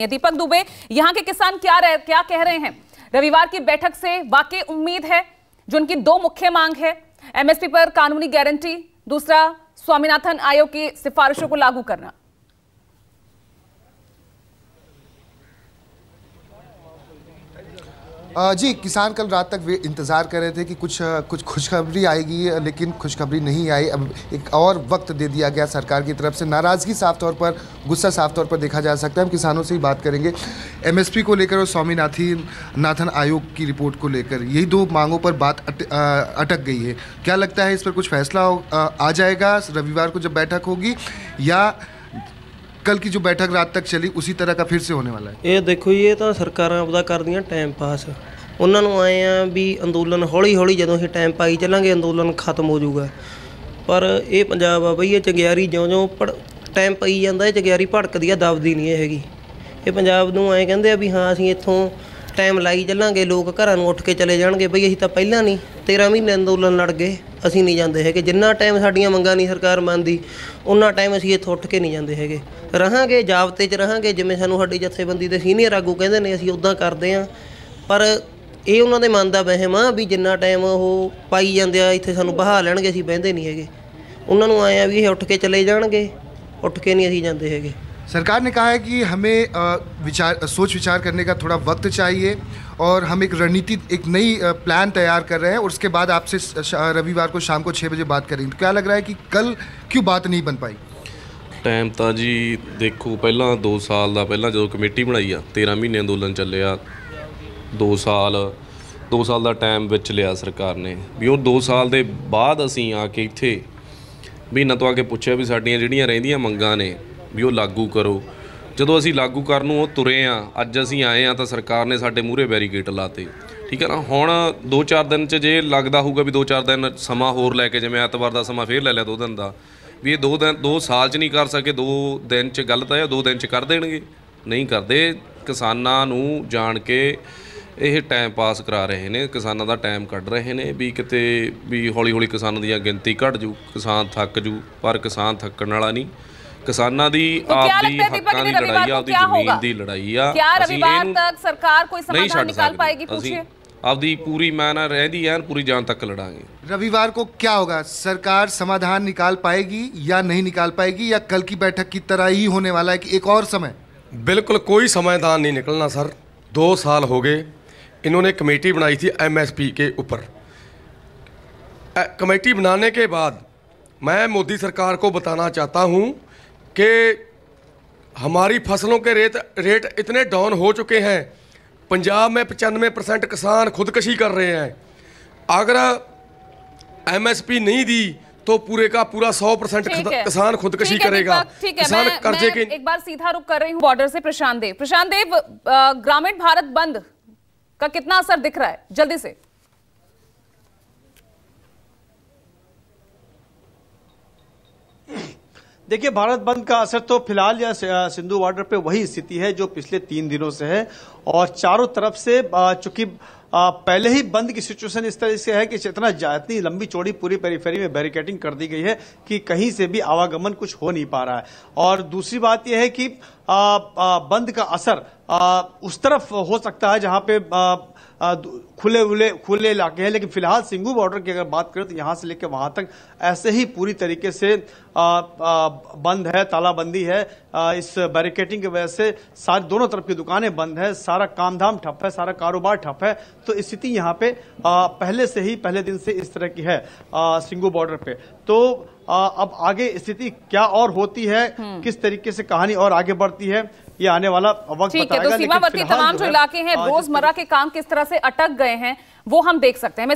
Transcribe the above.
दीपक दुबे यहाँ के किसान क्या रह, क्या कह रहे हैं? रविवार की बैठक से वाकई उम्मीद है जो उनकी दो मुख्य मांग है। एमएसपी पर कानूनी गारंटी दूसरा स्वामीनाथन आयोग की सिफारिशों को लागू करना। जी किसान कल रात तक वे इंतज़ार कर रहे थे कि कुछ कुछ खुशखबरी आएगी लेकिन खुशखबरी नहीं आई। अब एक और वक्त दे दिया गया सरकार की तरफ़ से। नाराज़गी साफ़ तौर पर गुस्सा साफ़ तौर पर देखा जा सकता है। हम किसानों से ही बात करेंगे। एमएसपी को लेकर और स्वामीनाथी नाथन आयोग की रिपोर्ट को लेकर। यही दो मांगों पर बात अट, आ, अटक गई है। क्या लगता है इस पर कुछ फैसला आ, आ जाएगा? रविवार को जब बैठक होगी या ਕੱਲ ਕੀ ਜੋ ਬੈਠਕ ਰਾਤ ਤੱਕ ਚਲੀ ਉਸੇ ਤਰ੍ਹਾਂ ਦਾ ਫਿਰ ਸੇ ਹੋਣੇ ਵਾਲਾ ਹੈ ਇਹ ਦੇਖੋ ਜੀ ਇਹ ਤਾਂ ਸਰਕਾਰਾਂ ਆਪਦਾ ਕਰਦੀਆਂ ਟਾਈਮ ਪਾਸ ਉਹਨਾਂ ਨੂੰ ਆਏ ਆ ਵੀ ਅੰਦੋਲਨ ਹੌਲੀ ਹੌਲੀ ਜਦੋਂ ਅਸੀਂ ਟਾਈਮ ਪਾਈ ਚੱਲਾਂਗੇ ਅੰਦੋਲਨ ਖਤਮ ਹੋ ਜਾਊਗਾ ਪਰ ਇਹ ਪੰਜਾਬ ਆ ਬਈ ਇਹ ਚੰਗਿਆਰੀ ਜਿਉਂ-ਜਿਉਂ ਟਾਈਮ ਪਈ ਜਾਂਦਾ ਇਹ ਚੰਗਿਆਰੀ ਭੜਕਦੀ ਆ ਦਬਦੀ ਨਹੀਂ ਇਹ ਹੈਗੀ ਇਹ ਪੰਜਾਬ ਨੂੰ ਐਂ ਕਹਿੰਦੇ ਆ ਵੀ ਹਾਂ ਅਸੀਂ ਇੱਥੋਂ ਟਾਈਮ ਲਾਈ ਚੱਲਾਂਗੇ, ਲੋਕ ਘਰਾਂ ਨੂੰ ਉੱਠ ਕੇ ਚਲੇ ਜਾਣਗੇ। ਬਈ ਅਸੀਂ ਤਾਂ ਪਹਿਲਾਂ ਨਹੀਂ 13 ਮਹੀਨੇ ਅੰਦੋਲਨ ਲੜ ਗਏ, ਅਸੀਂ ਨਹੀਂ ਜਾਂਦੇ ਹੈਗੇ। ਜਿੰਨਾ ਟਾਈਮ ਸਾਡੀਆਂ ਮੰਗਾਂ ਨਹੀਂ ਸਰਕਾਰ ਮੰਨਦੀ ਉਨਾ ਟਾਈਮ ਅਸੀਂ ਇੱਥੋਂ ਉੱਠ ਕੇ ਨਹੀਂ ਜਾਂਦੇ ਹੈਗੇ। ਰਹਾਂਗੇ, ਜਾਬਤੇ 'ਚ ਰਹਾਂਗੇ, ਜਿਵੇਂ ਸਾਨੂੰ ਸਾਡੀ ਜਥੇਬੰਦੀ ਦੇ ਸੀਨੀਅਰ ਆਗੂ ਕਹਿੰਦੇ ਨੇ, ਅਸੀਂ ਉਦਾਂ ਕਰਦੇ ਆਂ। ਪਰ ਇਹ ਉਹਨਾਂ ਦੇ ਮਨ ਦਾ ਵਹਿਮ ਆ ਵੀ ਜਿੰਨਾ ਟਾਈਮ ਉਹ ਪਾਈ ਜਾਂਦੇ ਆ, ਇੱਥੇ ਸਾਨੂੰ ਬਹਾ ਲੈਣਗੇ, ਅਸੀਂ ਬਹਿੰਦੇ ਨਹੀਂ ਹੈਗੇ। ਉਹਨਾਂ ਨੂੰ ਆਏ ਆ ਵੀ ਇਹ ਉੱਠ ਕੇ ਚਲੇ ਜਾਣਗੇ, ਉੱਠ ਕੇ ਨਹੀਂ ਅਸੀਂ ਜਾਂਦੇ ਹੈਗੇ। सरकार ने कहा है कि हमें विचार सोच विचार करने का थोड़ा वक्त चाहिए और हम एक रणनीति एक नई प्लान तैयार कर रहे हैं और उसके बाद आपसे रविवार को शाम को छः बजे बात करेंगे तो क्या लग रहा है कि कल क्यों बात नहीं बन पाई ਟਾਈਮ ਤਾਂ ਜੀ ਦੇਖੋ ਪਹਿਲਾਂ 2 ਸਾਲ ਦਾ ਪਹਿਲਾਂ ਜਦੋਂ ਕਮੇਟੀ ਬਣਾਈ ਆ 13 ਮਹੀਨੇ ਅੰਦੋਲਨ ਚੱਲਿਆ 2 ਸਾਲ 2 ਸਾਲ ਦਾ ਟਾਈਮ ਵਿੱਚ ਲਿਆ ਸਰਕਾਰ ਨੇ ਵੀ ਉਹ 2 ਸਾਲ ਦੇ ਬਾਅਦ ਅਸੀਂ ਆ ਕੇ ਇੱਥੇ ਮਹੀਨਾ ਤੋਂ ਆ ਕੇ ਪੁੱਛਿਆ ਵੀ ਸਾਡੀਆਂ ਜਿਹੜੀਆਂ ਰਹਿੰਦੀਆਂ ਮੰਗਾਂ ਨੇ ਵੀ ਉਹ ਲਾਗੂ ਕਰੋ। ਜਦੋਂ ਅਸੀਂ ਲਾਗੂ ਕਰਨ ਨੂੰ ਉਹ ਤੁਰੇ ਆ, ਅੱਜ ਅਸੀਂ ਆਏ ਆ ਤਾਂ ਸਰਕਾਰ ਨੇ ਸਾਡੇ ਮੂਹਰੇ ਬੈਰੀਕੇਡ ਲਾਤੇ। ਠੀਕ ਹੈ ਨਾ? ਹੁਣ 2-4 ਦਿਨ ਚ ਜੇ ਲੱਗਦਾ ਹੋਊਗਾ ਵੀ 2-4 ਦਿਨ ਸਮਾਂ ਹੋਰ ਲੈ ਕੇ ਜਿਵੇਂ ਐਤਵਾਰ ਦਾ ਸਮਾਂ ਫੇਰ ਲੈ ਲਿਆ 2 ਦਿਨ ਦਾ, ਵੀ ਇਹ 2 ਦਿਨ 2 ਸਾਲ ਚ ਨਹੀਂ ਕਰ ਸਕੇ 2 ਦਿਨ ਚ ਗਲਤ ਹੈ 2 ਦਿਨ ਚ ਕਰ ਦੇਣਗੇ? ਨਹੀਂ ਕਰਦੇ। ਕਿਸਾਨਾਂ ਨੂੰ ਜਾਣ ਕੇ ਇਹ ਟਾਈਮ ਪਾਸ ਕਰਾ ਰਹੇ ਨੇ। ਕਿਸਾਨਾਂ ਦਾ ਟਾਈਮ ਕੱਢ ਰਹੇ ਨੇ ਵੀ ਕਿਤੇ ਵੀ ਹੌਲੀ ਹੌਲੀ ਕਿਸਾਨਾਂ ਦੀਆਂ ਗਿਣਤੀ ਘਟ ਜੂ, ਕਿਸਾਨ ਥੱਕ ਜੂ, ਪਰ ਕਿਸਾਨ ਥੱਕਣ ਵਾਲਾ ਨਹੀਂ। ਕਿਸਾਨਾਂ ਦੀ ਆਪਦੀ ਹੱਕਾਂ ਦੀ ਲੜਾਈ ਆ ਆਪਦੀ ਜ਼ਮੀਨ ਦੀ ਲੜਾਈ ਆ क्या रविवार तक सरकार कोई समाधान निकाल पाएगी पूछिए ਆਪਦੀ ਪੂਰੀ ਮੈਂ ਨਾ ਰਹਿੰਦੀ ਐਨ ਪੂਰੀ ਜਾਨ ਤੱਕ ਲੜਾਂਗੇ रविवार को क्या होगा सरकार समाधान निकाल पाएगी या नहीं निकाल पाएगी या कल की बैठक की तरह ही होने वाला है कि एक और समय बिल्कुल कोई समाधान नहीं निकलना सर दो साल हो गए इन्होंने कमेटी बनाई थी एमएसपी के ऊपर कमेटी बनाने के बाद मैं मोदी सरकार को बताना चाहता हूं कि हमारी फ़सलों के रेट रेट इतने डाउन हो चुके हैं। पंजाब में पचानवे परसेंट किसान खुदकशी कर रहे हैं। अगर एमएसपी नहीं दी तो पूरे का पूरा सौ परसेंट किसान खुदकशी करेगा। किसान कर्जे के एक बार सीधा रुक कर रही हूँ बॉर्डर से प्रशांत देव। प्रशांत देव ग्रामीण भारत बंद का कितना असर दिख रहा है? जल्दी से। देखिए भारत बंद का असर तो फ़िलहाल या सिंधु बॉर्डर पे वही स्थिति है जो पिछले तीन दिनों से है। और चारों तरफ़ से चूँकि पहले ही बंद की सिचुएशन इस तरह से है कि इतना इतनी लंबी चौड़ी पूरी पेरीफेरी में बैरिकेटिंग कर दी गई है कि कहीं से भी आवागमन कुछ हो नहीं पा रहा है। और दूसरी बात यह है कि आ, आ, बंद का असर आ, उस तरफ़ हो सकता है जहाँ पे आ, खुले खुले खुले इलाके हैं लेकिन फ़िलहाल सिंगू बॉर्डर की अगर बात करें तो यहाँ से लेकर वहाँ तक ऐसे ही पूरी तरीके से आ, आ, बंद है तालाबंदी है। आ, इस बैरिकेटिंग की वजह से सारी दोनों तरफ़ की दुकानें बंद है सारा काम धाम ठप है सारा कारोबार ठप है। तो स्थिति यहाँ पे आ, पहले से ही पहले दिन से इस तरह की है आ, सिंगू बॉर्डर पे। तो आ, अब आगे स्थिति क्या और होती है? हम्म। किस तरीके से कहानी और आगे बढ़ती है? ये आने वाला वक्त बताएगा तो सीमावर्ती तमाम जो इलाके हैं रोज़मर्रा के काम किस तरह से अटक गए हैं वो हम देख सकते हैं।